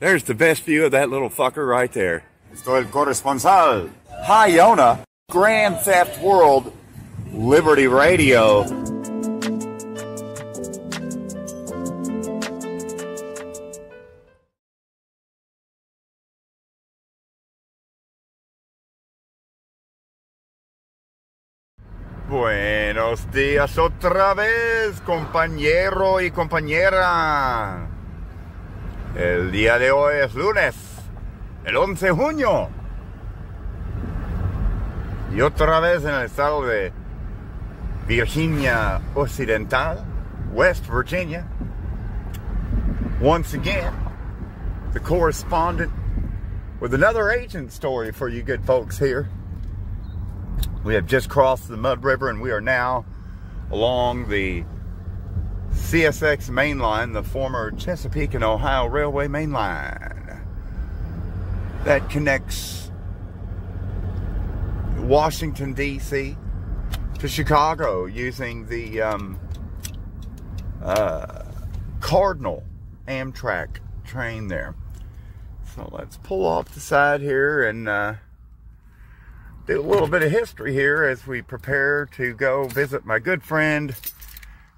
There's the best view of that little fucker right there. Estoy el corresponsal. Hi, Yona. Grand Theft World, Liberty Radio. Buenos días otra vez, compañero y compañera. El día de hoy es lunes, el 11 de junio. Y otra vez en el estado de Virginia Occidental, West Virginia. Once again, the correspondent with another agent story for you good folks here. We have just crossed the Mud River and we are now along the CSX main line, the former Chesapeake and Ohio Railway main line that connects Washington, D.C. to Chicago using the um, uh, Cardinal Amtrak train there. So let's pull off the side here and uh, do a little bit of history here as we prepare to go visit my good friend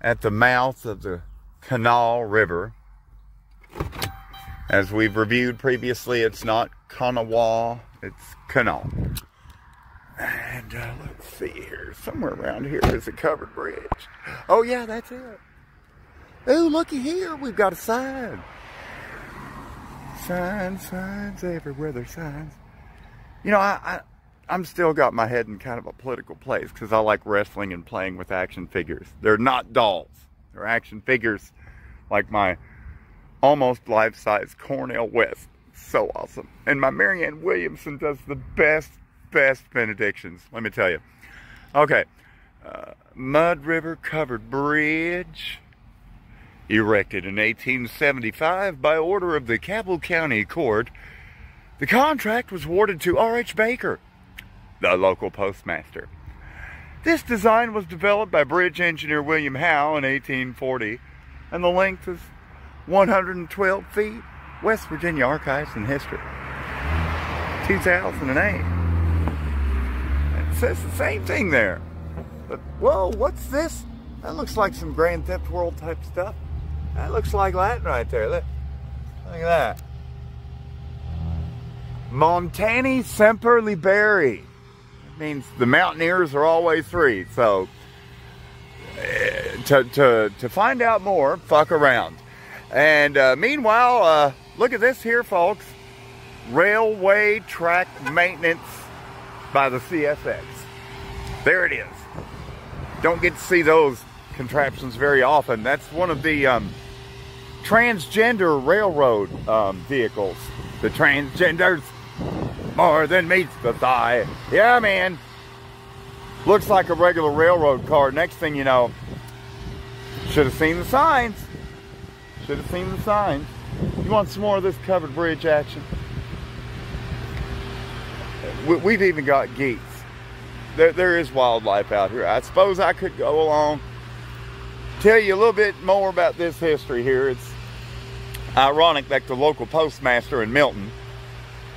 at the mouth of the Kanawha River. As we've reviewed previously, it's not Kanawha, it's Kanawha. And uh, let's see here, somewhere around here is a covered bridge. Oh yeah, that's it. Oh, looky here, we've got a sign. Signs, signs everywhere, there's signs. You know, I I'm still got my head in kind of a political place because I like wrestling and playing with action figures. They're not dolls. They're action figures like my almost life-size Cornel West. So awesome. And my Marianne Williamson does the best, best benedictions, let me tell you. Okay. Uh, Mud River Covered Bridge. Erected in 1875 by order of the Cabell County Court, the contract was awarded to R.H. Baker, the local postmaster. This design was developed by bridge engineer William Howe in 1840, and the length is 112 feet. West Virginia Archives and History, 2008. It says the same thing there. But, whoa, what's this? That looks like some Grand Theft World type stuff. That looks like Latin right there. Look, look at that. Montani Semper Liberi means the Mountaineers are always free. So uh, to, to, to find out more, fuck around. And uh, meanwhile, uh, look at this here, folks. Railway track maintenance by the CSX. There it is. Don't get to see those contraptions very often. That's one of the um, transgender railroad um, vehicles. The transgenders more than meets the thigh. Yeah, man. Looks like a regular railroad car. Next thing you know, should have seen the signs. Should have seen the signs. You want some more of this covered bridge action? We've even got geese. There, there is wildlife out here. I suppose I could go along, tell you a little bit more about this history here. It's ironic that the local postmaster in Milton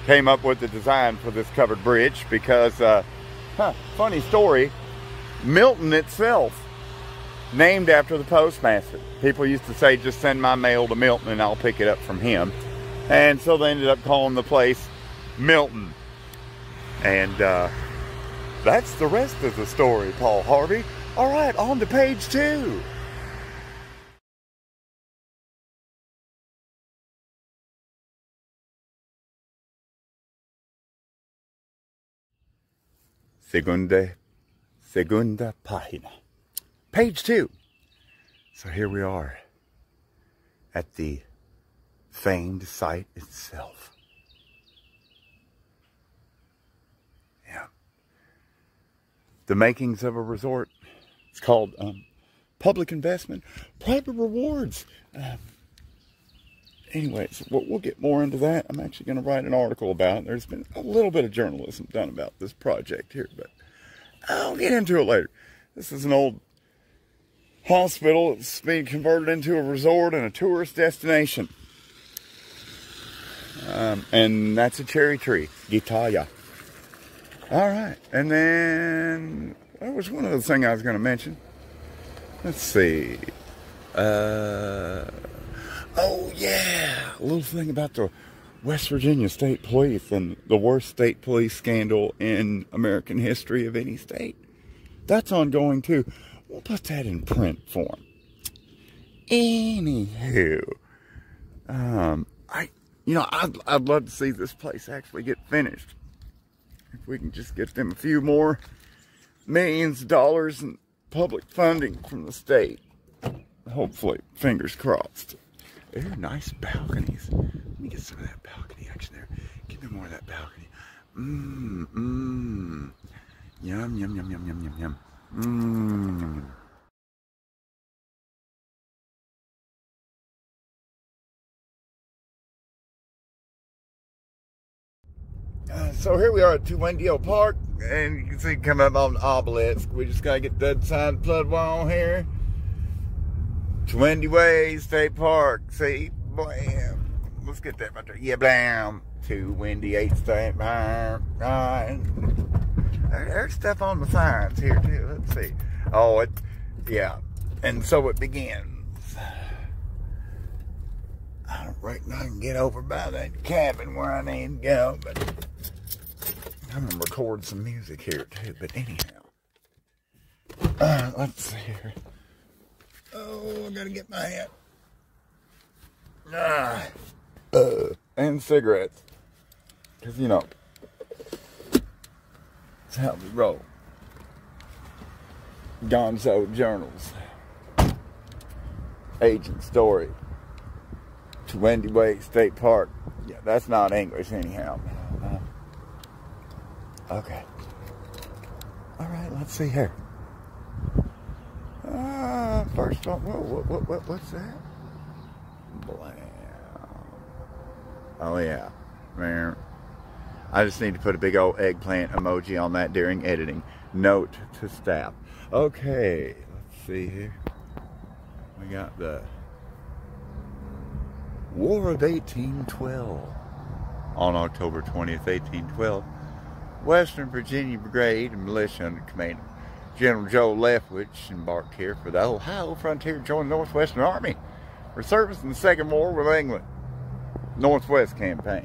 came up with the design for this covered bridge because, uh, huh, funny story, Milton itself named after the postmaster. People used to say, just send my mail to Milton and I'll pick it up from him. And so they ended up calling the place Milton. And uh, that's the rest of the story, Paul Harvey. All right, on to page two. Segunda, segunda página. Page two. So here we are at the famed site itself. Yeah. The makings of a resort. It's called um, public investment, private rewards. Um, anyways, we'll, we'll, get more into that. I'm actually going to write an article about it. There's been a little bit of journalism done about this project here, but I'll get into it later. This is an old hospital. It's being converted into a resort and a tourist destination. Um, and that's a cherry tree, Gitaya. All right, and then that was one other thing I was going to mention. Let's see. Uh, oh yeah, a little thing about the West Virginia State Police and the worst state police scandal in American history of any state. That's ongoing too. We'll put that in print form. Anywho, um, I, you know, I'd, I'd love to see this place actually get finished. If we can just get them a few more millions of dollars in public funding from the state. Hopefully, fingers crossed. They're nice balconies. Let me get some of that balcony action there. Give me more of that balcony. Mmm, mmm. Yum, yum, yum, yum, yum, yum, yum. Mmm. Uh, so here we are at Tuendio Park, and you can see coming up on the obelisk. We just gotta get that side flood wall here. Twenty Way State Park. See, blam. Let's get that right there. Yeah, blam. Two windy eight state. Right. There's stuff on the signs here too. Let's see. Oh, it. Yeah. And so it begins. I don't reckon I can get over by that cabin where I need to go, but I'm gonna record some music here too. But anyhow, uh, let's see here. Oh, I gotta get my hat. Ah, uh, and cigarettes, cause you know that's how we roll. Gonzo Journals, Agent Story, To Wendy Way State Park. Yeah, that's not English anyhow. Uh, okay. All right, let's see here. First one, whoa, what, what, what, what's that? Blam. Oh, yeah. Man. I just need to put a big old eggplant emoji on that during editing. Note to staff. Okay, let's see here. We got the War of 1812. On October 20th, 1812, Western Virginia Brigade and militia under command of General Joel Leftwich embarked here for the Ohio frontier to join the Northwestern Army for service in the Second War with England. Northwest Campaign.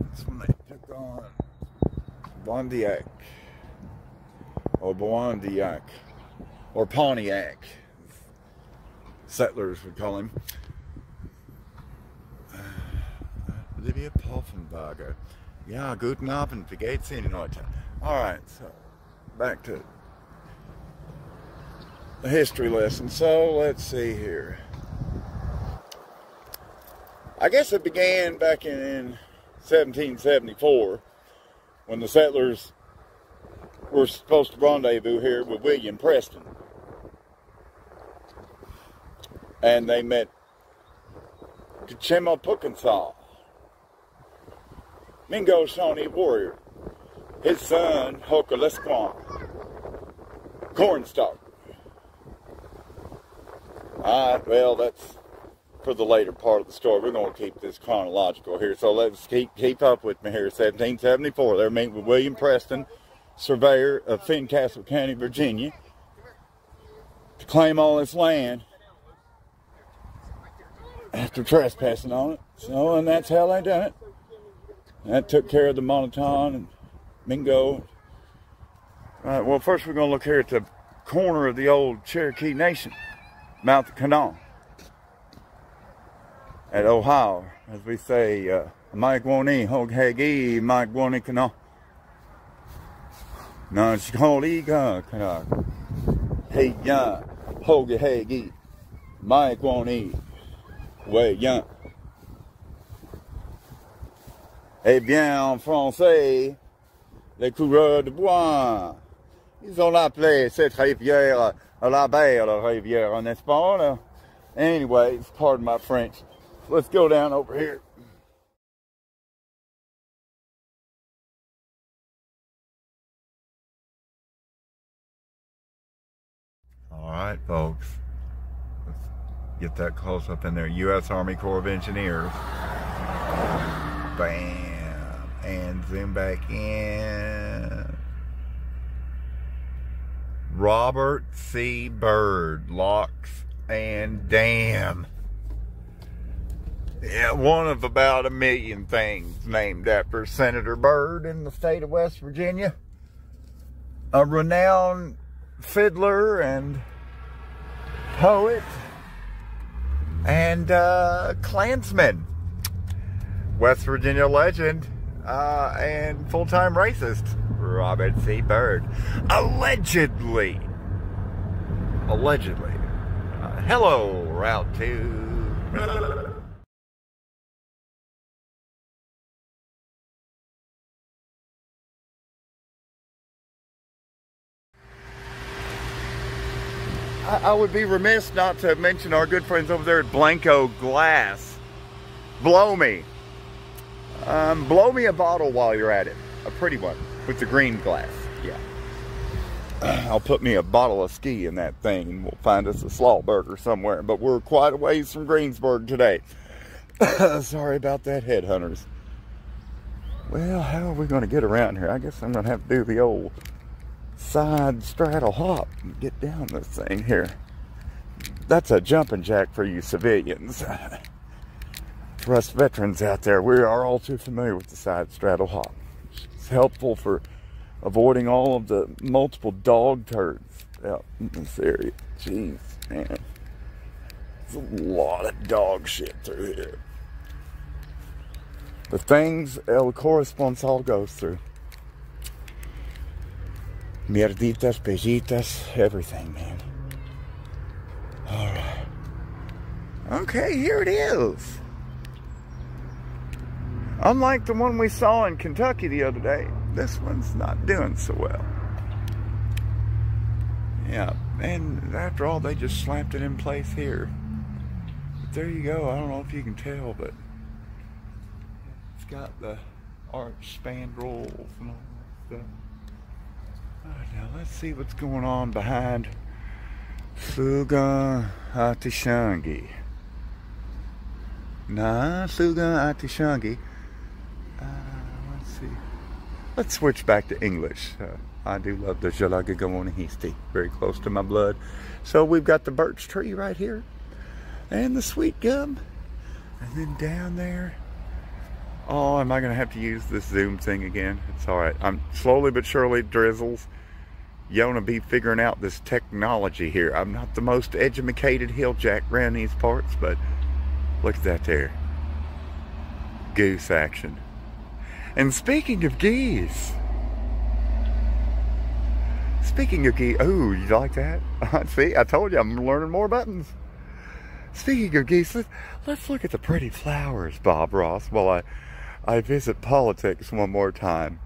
That's when they took on Bondiac, or Bondiac, or Pontiac, settlers would call him. Olivia Poffenberger. Ja, guten Abend, wie geht's Ihnen heute? Alright, so back to the history lesson. So let's see here. I guess it began back in 1774 when the settlers were supposed to rendezvous here with William Preston. And they met Kachima Mingo Shawnee warrior, his son Hoka Lesquan, cornstalk. Alright, well, that's for the later part of the story. We're going to keep this chronological here. So let's keep keep up with me here. 1774, they're meeting with William Preston, surveyor of Fincastle County, Virginia, to claim all this land after trespassing on it. So, and that's how they done it. That took care of the Monoton and Mingo. Right, well, first we're going to look here at the corner of the old Cherokee Nation, Mount Kanawha at Ohio, as we say, uh, Hog Hagi, Mike Woni Kanawha. Na Shkoliga Kanak. Hey, ya, Hog Hagi, Mike Woni, Way Yan. Eh bien, en français, les coureurs de bois. Ils ont appelé cette rivière euh, la belle rivière, n'est-ce pas? Là? Anyways, pardon my French. Let's go down over here. All right, folks. Let's get that close up in there. U.S. Army Corps of Engineers. Bam. And zoom back in. Robert C. Byrd, locks and dam. Yeah, one of about a million things named after Senator Byrd in the state of West Virginia. A renowned fiddler and poet and uh, Klansman. West Virginia legend uh, and full-time racist Robert C. Byrd. Allegedly. Allegedly. Uh, hello, Route 2. I, would be remiss not to mention our good friends over there at Blenko Glass. Blow me. Um, blow me a bottle while you're at it. A pretty one with the green glass. Yeah. I'll put me a bottle of ski in that thing and we'll find us a slaw burger somewhere. But we're quite a ways from Greensburg today. Sorry about that, headhunters. Well, how are we going to get around here? I guess I'm going to have to do the old side straddle hop and get down this thing here. That's a jumping jack for you civilians. for us veterans out there, we are all too familiar with the side straddle hop. It's helpful for avoiding all of the multiple dog turds out in this area. Jeez, man. There's a lot of dog shit through here. The things El Corresponsal goes through. Mierditas, pejitas, everything, man. Alright. Okay, here it is. Unlike the one we saw in Kentucky the other day, this one's not doing so well. Yeah, and after all, they just slapped it in place here. But there you go. I don't know if you can tell, but it's got the arch spandrels and all that stuff. Now let's see what's going on behind Suga Atishangi. Nah, Suga Atishangi. Let's. Let's switch back to English. Uh, I do love the Jalagagamonihisti, very close to my blood. So we've got the birch tree right here, and the sweet gum, and then down there. Oh, am I going to have to use this zoom thing again? It's all right. I'm slowly but surely drizzles Yona be figuring out this technology here. I'm not the most educated hill jack around these parts, but look at that there. Goose action. And speaking of geese, speaking of geese, oh, you like that? See, I told you I'm learning more buttons. Speaking of geese, let's, let's look at the pretty flowers, Bob Ross, while I, I visit politics one more time.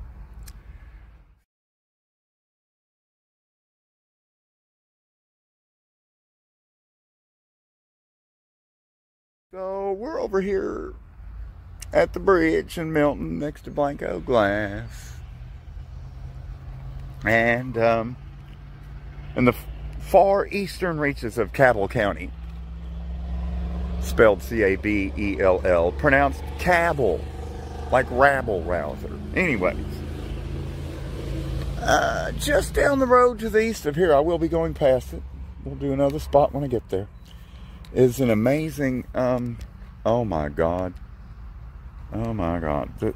So we're over here at the bridge in Milton next to Blenko Glass. And um, in the far eastern reaches of Cabell County, spelled C-A-B-E-L-L, pronounced Cabell, like rabble rouser. Anyways, uh, just down the road to the east of here, I will be going past it. We'll do another spot when I get there is an amazing, um, oh my God. Oh my God. The,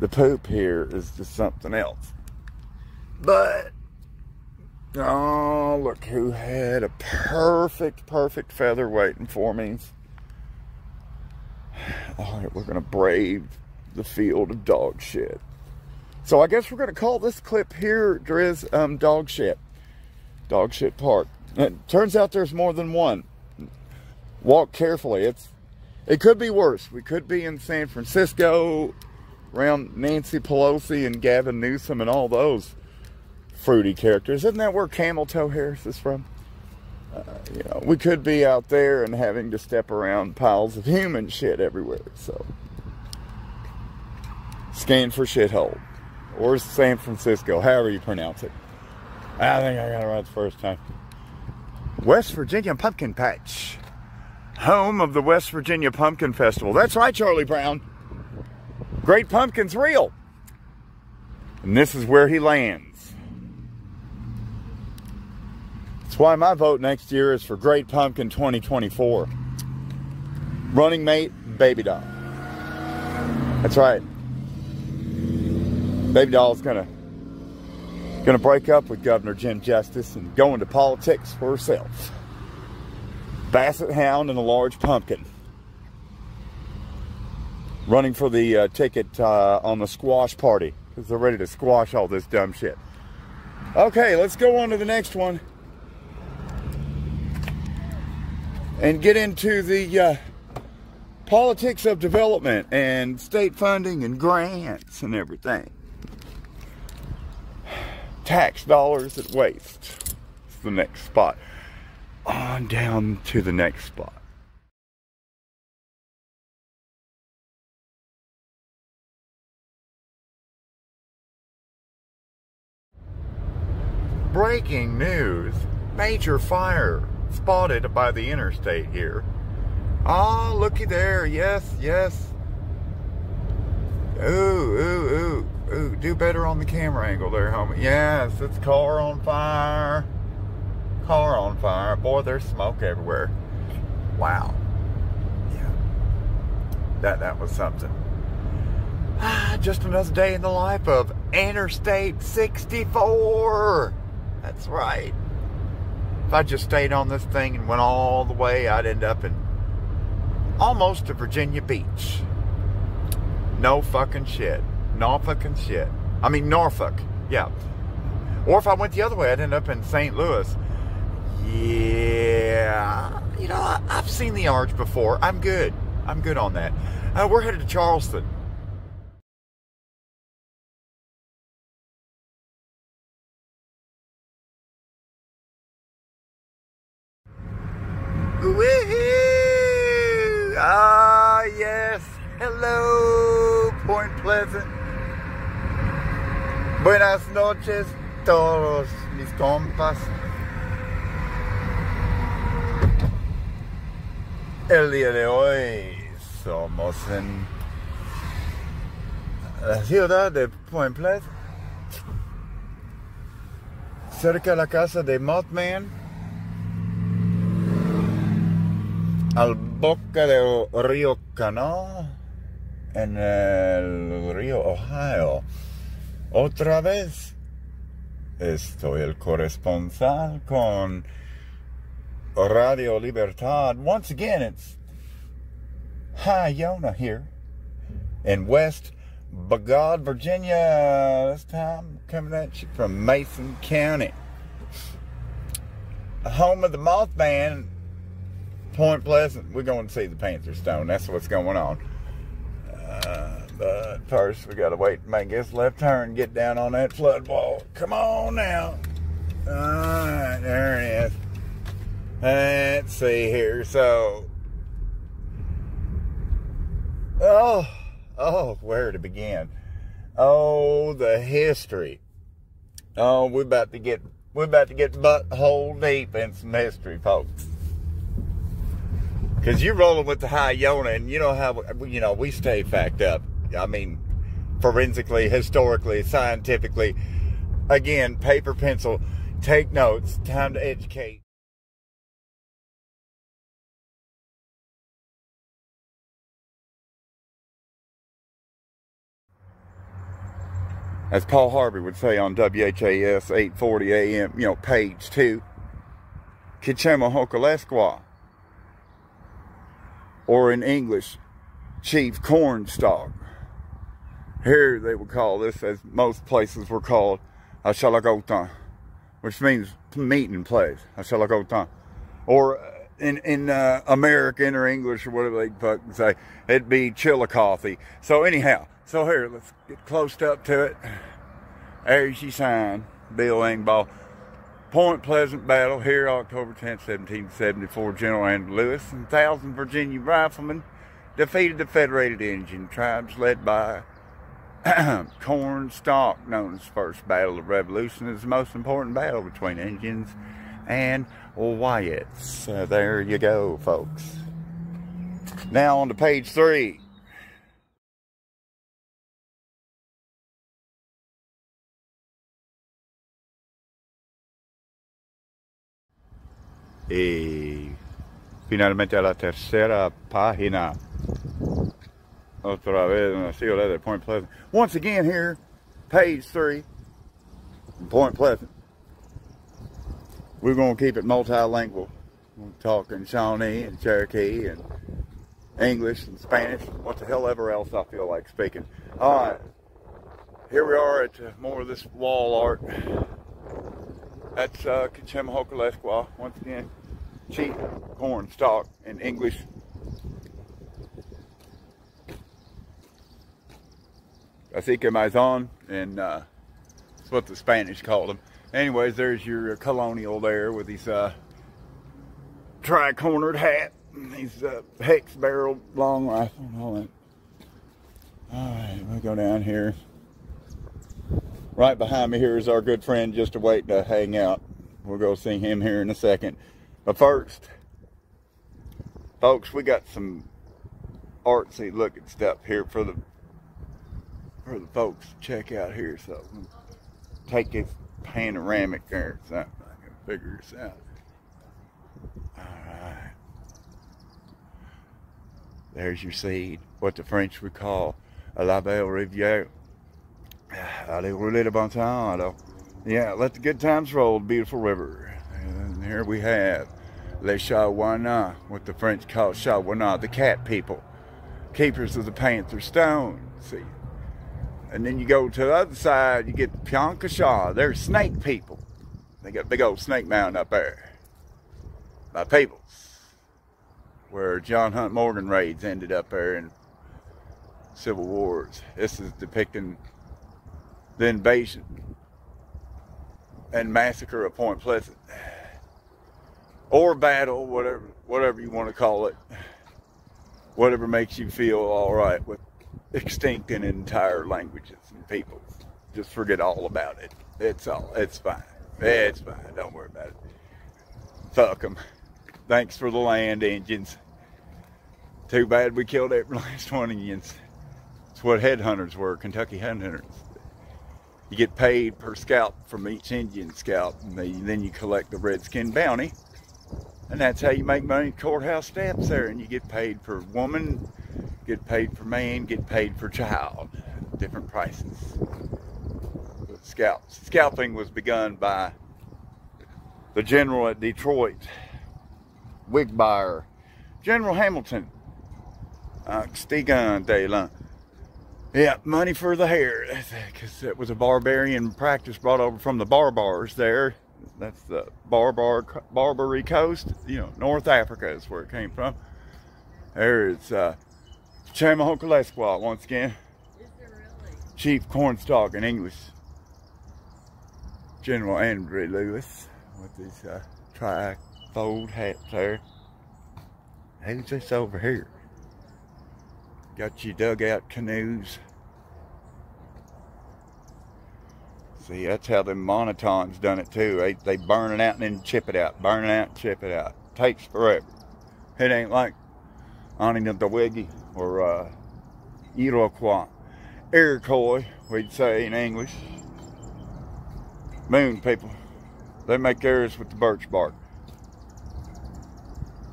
the poop here is just something else. But, oh, look who had a perfect, perfect feather waiting for me. All right, we're going to brave the field of dog shit. So I guess we're going to call this clip here, Driz, um, dog shit. Dog shit park. It turns out there's more than one walk carefully. It's it could be worse. We could be in San Francisco around Nancy Pelosi and Gavin Newsom and all those fruity characters. Isn't that where Camel Toe Harris is from? Uh, you know, we could be out there and having to step around piles of human shit everywhere. So, scan for shithole or San Francisco, however you pronounce it. I think I got it right the first time. West Virginia Pumpkin Patch home of the West Virginia Pumpkin Festival. That's right, Charlie Brown. Great Pumpkin's real. And this is where he lands. That's why my vote next year is for Great Pumpkin 2024. Running mate, Baby Doll. That's right. Baby Doll's gonna gonna break up with Governor Jim Justice and go into politics for herself. Basset Hound and a large pumpkin. Running for the uh, ticket uh, on the squash party because they're ready to squash all this dumb shit. Okay, let's go on to the next one and get into the uh, politics of development and state funding and grants and everything. Tax dollars at waste. It's the next spot. On down to the next spot. Breaking news. Major fire spotted by the interstate here. Ah, looky there. Yes, yes. Ooh, ooh, ooh, ooh. Do better on the camera angle there, homie. Yes, it's car on fire. Car on fire. Boy, there's smoke everywhere. Wow. Yeah. That that was something. Ah, just another day in the life of Interstate 64. That's right. If I just stayed on this thing and went all the way, I'd end up in almost to Virginia Beach. No fucking shit. No fucking shit. I mean, Norfolk. Yeah. Or if I went the other way, I'd end up in St. Louis. Yeah. You know, I, have seen the arch before. I'm good. I'm good on that. Uh, we're headed to Charleston. Woohoo! Ah, yes. Hello, Point Pleasant. Buenas noches, todos mis compas. El día de hoy somos en la ciudad de Point Pleasant, cerca de la casa de Mothman. al boca del río Cano en el río Ohio. Otra vez estoy el corresponsal con Radio Libertad. Once again, it's Hi Yona here in West By God, Virginia. This time coming at you from Mason County, home of the Mothman Point Pleasant, we're going to see the Panther Stone. That's what's going on. Uh, but first, we got to wait to make this left turn, get down on that flood wall. Come on now. All right, there it is. Let's see here. So, oh, oh, where to begin? Oh, the history. Oh, we're about to get we're about to get butthole deep in some history, folks. Because you're rolling with the high Yona, and you know how, you know, we stay fact up. I mean, forensically, historically, scientifically. Again, paper, pencil, take notes, time to educate. As Paul Harvey would say on WHAS 840 AM, you know, page two, Kichema Hokalesqua or in English, chief cornstalk. Here they would call this, as most places were called, a shalagotan, which means meeting place, a shalagotan. Or uh, in, in uh, American or English or whatever they fucking say, it'd be Chillicothe. So anyhow, so here, let's get close up to it. There's your sign, Bill Engvall. Point Pleasant battle here, October 10, 1774. General Andrew Lewis and thousand Virginia riflemen defeated the Federated Indian tribes led by Cornstalk, known as First Battle of Revolution, is the most important battle between Indians and Wyatts. Uh, there you go, folks. Now on to page three. Y finalmente a la tercera página. Otra vez, see you later, Point Pleasant. Once again here, page three, Point Pleasant. We're going to keep it multilingual. We're talking Shawnee and Cherokee and English and Spanish, what the hell ever else I feel like speaking. All right, here we are at uh, more of this wall art. That's uh, Kachemahokalesqua, once again, cheap corn stalk in English. Cacique Maison, and uh, that's what the Spanish called them. Anyways, there's your colonial there with his uh, tri-cornered hat and these uh, hex barrel long rifle and all that. All right, we go down here. Right behind me here is our good friend just waiting to hang out. We'll go see him here in a second. But first, folks, we got some artsy looking stuff here for the for the folks to check out here. So take this panoramic there so I can figure this out. All right. There's your seed, what the French would call a la belle rivière. Allez rouler le bon temps. Yeah, let the good times roll, beautiful river. And here we have Les Chawana, what the French call Chawana, the cat people, keepers of the Panther Stone. See, and then you go to the other side, you get the Piankashaw. They're snake people. They got big old snake mound up there by Peebles where John Hunt Morgan raids ended up there in Civil Wars. This is depicting the invasion and massacre of Point Pleasant. Or battle, whatever whatever you want to call it. Whatever makes you feel all right with extinct and entire languages and people. Just forget all about it. It's all, it's fine. It's fine. Don't worry about it. Fuck them. Thanks for the land, engines. Too bad we killed every last one of you. It's what headhunters were, Kentucky headhunters. You get paid per scalp from each Indian scalp, and then you collect the redskin bounty. And that's how you make money courthouse steps there. And you get paid for woman, get paid for man, get paid for child. Different prices. Scalps. Scalping was begun by the general at Detroit, wig buyer, General Hamilton, uh, Stigan Daylan. Yeah, money for the hair, because it was a barbarian practice brought over from the Barbars there. That's the Barbar Barbary coast, you know, North Africa is where it came from. There is uh, Chamahokalesqua once again. Really? Chief Cornstalk in English. General Andrew Lewis with his uh, tri-fold hat there. Who's this over here? Got your dugout canoes. That's how the monotons done it too. They, they burn it out and then chip it out. Burn it out and chip it out. Takes forever. It ain't like Onondaga or uh, Iroquois. Iroquois, we'd say in English. Moon people. They make theirs with the birch bark.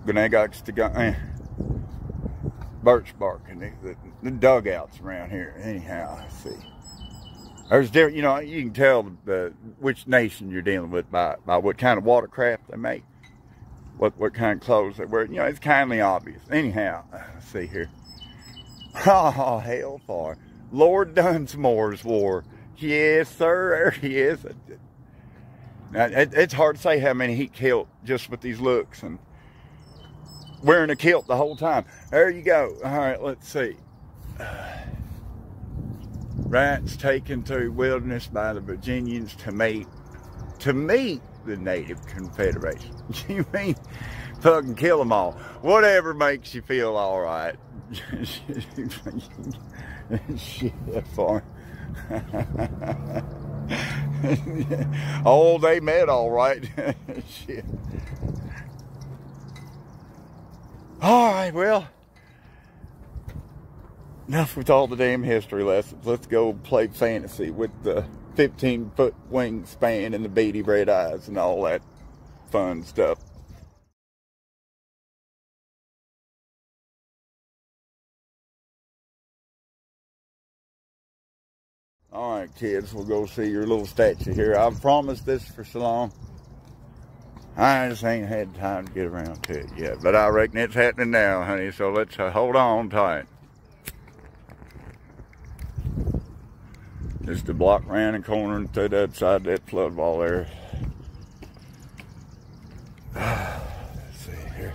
Gunagax to go. Eh birch bark and the, the, the dugouts around here. Anyhow, I see. There's different, you know, you can tell which nation you're dealing with by, by what kind of watercraft they make, what what kind of clothes they wear. You know, it's kindly obvious. Anyhow, let's see here. Oh, hell for Lord Dunmore's war. Yes, sir, there he is. Now, it, it's hard to say how many he killed just with these looks and wearing a kilt the whole time. There you go. All right, let's see. Rats taken to wilderness by the Virginians to meet to meet the Native Confederation. you mean fucking kill them all? Whatever makes you feel all right. Shit, far. oh, they met all right. Shit. All right, well, enough with all the damn history lessons. Let's go play fantasy with the 15 foot wingspan and the beady red eyes and all that fun stuff. All right, kids, we'll go see your little statue here. I promised this for so long. I just ain't had time to get around to it yet, but I reckon it's happening now, honey, so let's uh, hold on tight. Just the block round and corner and to that side that flood wall there. Let's see here.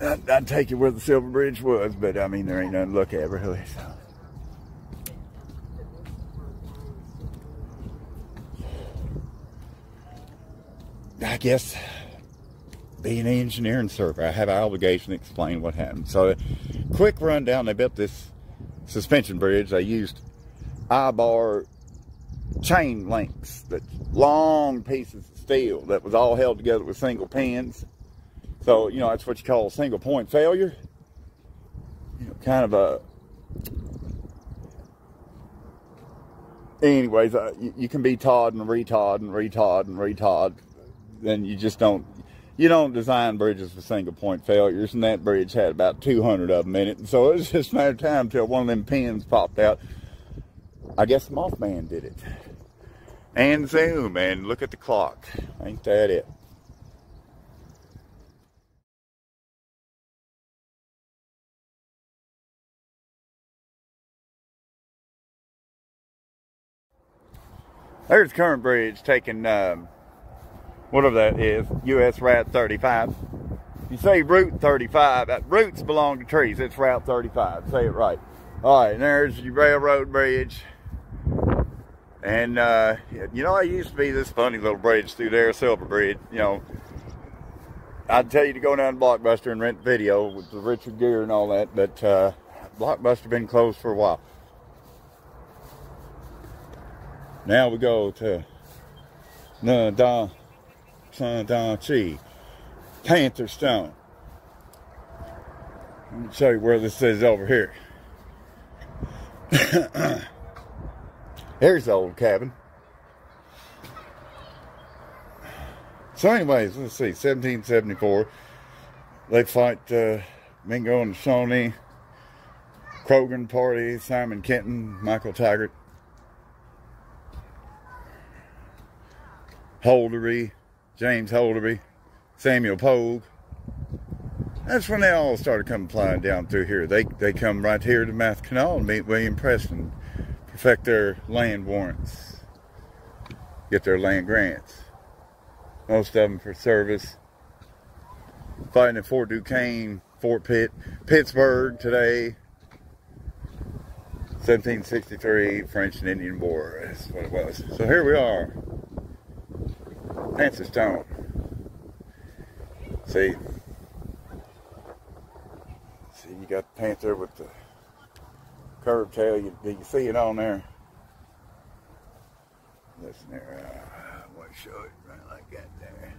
I'd, I'd, take you where the Silver Bridge was, but I mean, there ain't nothing to look at really. So. I guess being an engineering surveyor, I have an obligation to explain what happened. So, quick rundown. They built this suspension bridge. They used eyebar chain links, that long pieces of steel that was all held together with single pins. So, you know, that's what you call a single point failure. You know, kind of a anyways, uh, you, you, can be Todd and retard and retard and retard then you just don't you don't design bridges for single point failures, and that bridge had about 200 of them in it. And so it was just a matter of time until one of them pins popped out. I guess Mothman did it. And zoom, and look at the clock. Ain't that it? There's current bridge taking um, whatever that is, US Route 35. You say Route 35, that roots belong to trees. It's Route 35. Say it right. All right, and there's your railroad bridge. And, uh, you know, I used to be this funny little bridge through there, Silver Bridge. You know, I'd tell you to go down to Blockbuster and rent video with the Richard Gere and all that, but uh, Blockbuster been closed for a while. Now we go to the Chi, Panther Stone. Let me show you where this is over here. Here's the old cabin. So anyways, let's see, 1774. They fight uh, Mingo and Shawnee, Croghan Party, Simon Kenton, Michael Taggart, Holderby, James Holderby, Samuel Pogue. That's when they all started coming flying down through here. They they come right here to Math Canal and meet William Preston, perfect their land warrants, get their land grants. Most of them for service. Fighting at Fort Duquesne, Fort Pitt, Pittsburgh today. 1763 French and Indian War. That's what it was. So here we are. Panther Stone. See? See, you got the panther with the curved tail. You, you see it on there? Listen there. Uh, I want to show it right like that there.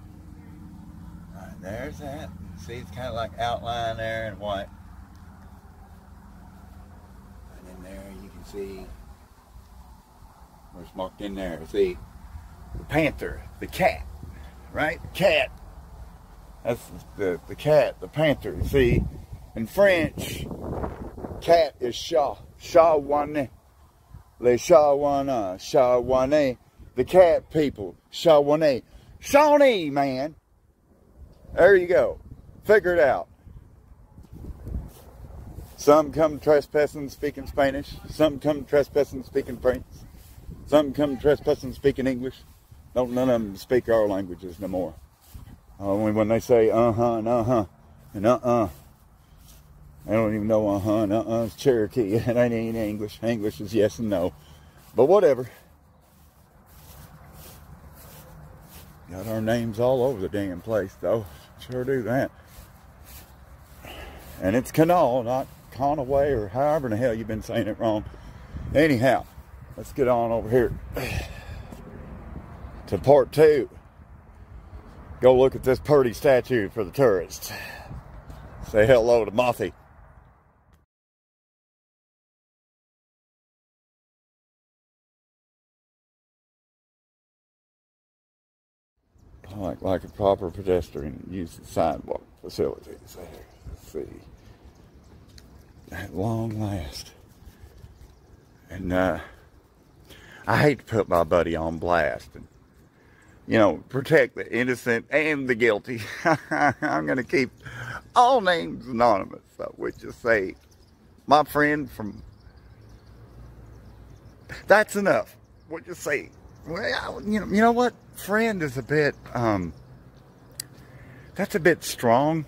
Right, there's that. See, it's kind of like outline there and white. And in there you can see where it's marked in there. See? The panther, the cat, right? Cat. That's the, the cat, the panther. See, in French, cat is chat. Shawane. Le Shawana. Shawane. The cat people. Shawane. Shawnee, man. There you go. Figure it out. Some come trespassing speaking Spanish. Some come trespassing speaking French. Some come trespassing speaking English. Don't none of them speak our languages no more. Only when they say uh-huh and uh-huh and uh-uh. I don't even know uh-huh and uh-uh. It's Cherokee. It ain't English. English is yes and no. But whatever. Got our names all over the damn place, though. Sure do that. And it's Canal, not Conaway or however in the hell you've been saying it wrong. Anyhow, let's get on over here to part two. Go look at this pretty statue for the tourists. Say hello to Mothy. Like, like a proper pedestrian, use the sidewalk facilities. Let's see. At long last. And uh, I hate to put my buddy on blast and, you know, protect the innocent and the guilty. I'm going to keep all names anonymous. So we just say, my friend from. That's enough. We'll just say, well, you know, you know what? Friend is a bit, um, that's a bit strong.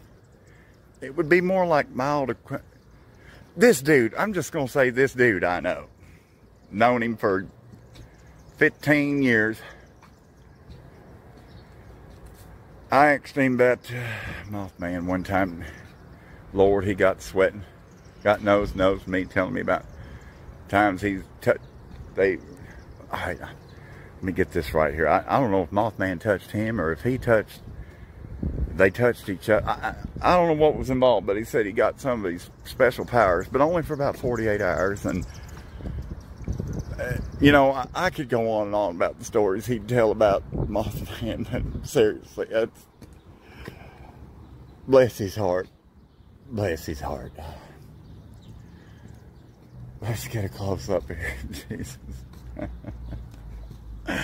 It would be more like mild. This dude, I'm just going to say this dude I know. Known him for 15 years. I about uh, Mothman one time. Lord, he got sweating. Got nose, nose me telling me about times he's touched. They, I, let me get this right here. I, I don't know if Mothman touched him or if he touched they touched each other. I, I, don't know what was involved, but he said he got some of these special powers, but only for about 48 hours. And, you know, I, could go on and on about the stories he'd tell about Mothman, seriously, that's, bless his heart. Bless his heart. Let's get a close up here. Jesus.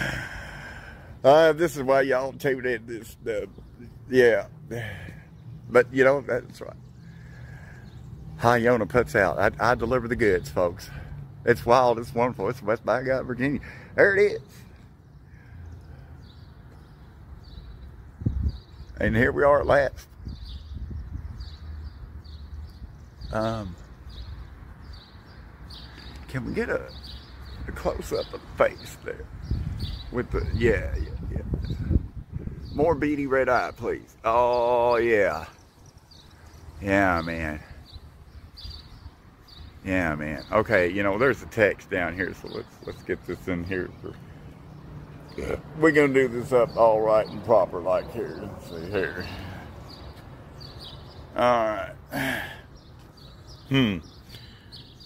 uh, this is why y'all tuned in this. Uh, yeah. But, you know, that's right. Hyona puts out. I, I deliver the goods, folks. It's wild. It's wonderful. It's the West by God, Virginia. There it is. And here we are at last. Um, can we get a, a close up of the face there? With the, yeah, yeah, yeah. More beady red eye, please. Oh, yeah. Yeah, man. Yeah, man. Okay, you know, there's a text down here, so let's let's get this in here. We're gonna do this up all right and proper like here. Let's see here. All right. Hmm.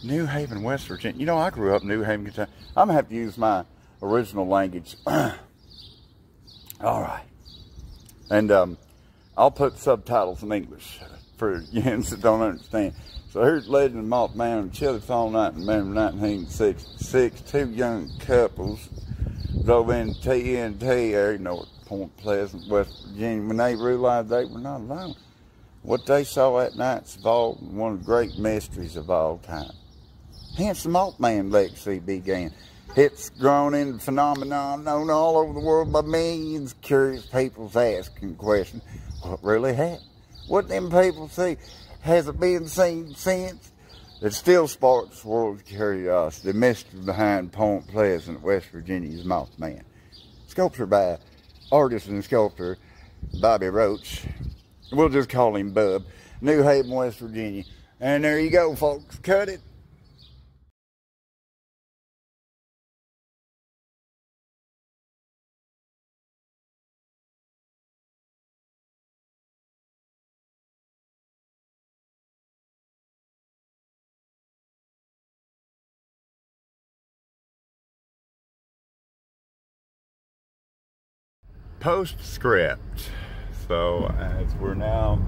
New Haven, West Virginia. You know, I grew up in New Haven, Kentucky. I'm gonna have to use my original language. all right. And um, I'll put subtitles in English for yins that don't understand. So here's Legend of Mothman and Chili Fall Night in November 1966. Two young couples drove in TNT area, North Point Pleasant, West Virginia, when they realized they were not alone. What they saw that night involved one of the great mysteries of all time. Hence the Mothman legacy began. It's grown into phenomenon known all over the world by millions of curious people asking questions. What really happened? What them people see? Has it been seen since? It still sparks world curiosity. The mystery behind Point Pleasant, West Virginia's Mothman. Sculpture by artist and sculptor Bobby Roach. We'll just call him Bub. New Haven, West Virginia. And there you go, folks. Cut it. Postscript. So as we're now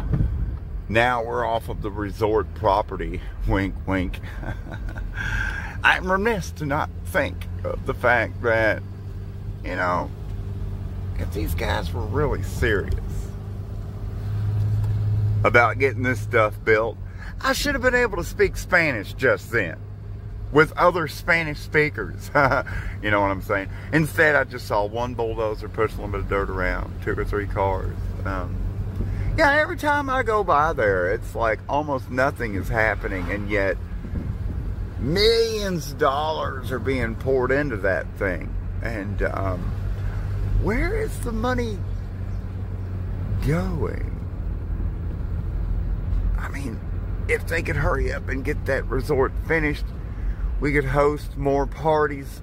now we're off of the resort property, wink wink. I'm remiss to not think of the fact that, you know, if these guys were really serious about getting this stuff built, I should have been able to speak Spanish just then with other Spanish speakers. you know what I'm saying? Instead, I just saw one bulldozer push a little bit of dirt around, two or three cars. Um, yeah, every time I go by there, it's like almost nothing is happening, and yet millions of dollars are being poured into that thing. And um, where is the money going? I mean, if they could hurry up and get that resort finished, we could host more parties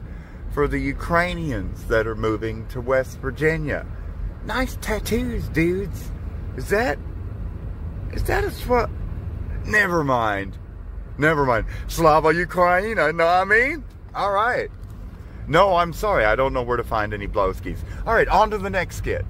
for the Ukrainians that are moving to West Virginia. Nice tattoos, dudes. Is that, is that a sw- Never mind. Never mind. Slava Ukraine, know what I mean? All right. No, I'm sorry. I don't know where to find any blowskis. All right, on to the next skit.